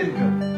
Tinker.